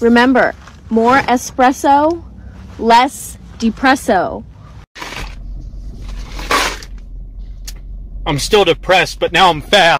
Remember, more espresso, less depresso. I'm still depressed, but now I'm fat.